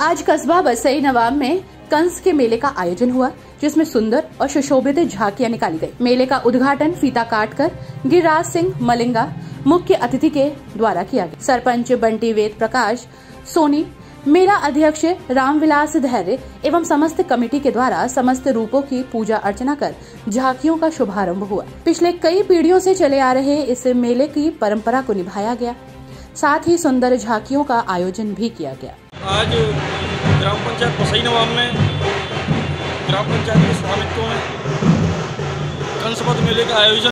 आज कस्बा बसई नवाब में कंस के मेले का आयोजन हुआ, जिसमें सुंदर और सुशोभित झांकियाँ निकाली गई। मेले का उद्घाटन फीता काटकर, गिरिराज सिंह मलिंगा, मुख्य अतिथि के द्वारा किया गया। सरपंच बंटी वेद प्रकाश, सोनी, मेला अध्यक्ष रामविलास धैर्य एवं समस्त कमेटी के द्वारा समस्त रूपों की पूजा अर्चना कर झांकियों का शुभारंभ हुआ। पिछले कई पीढ़ियों से चले आ रहे इस मेले की परंपरा को निभाया गया। साथ ही सुंदर झांकियों का आयोजन भी किया गया। आज ग्राम पंचायत पसई नवाब में ग्राम पंचायत के स्वामित्व में कंसपथ मेले का आयोजन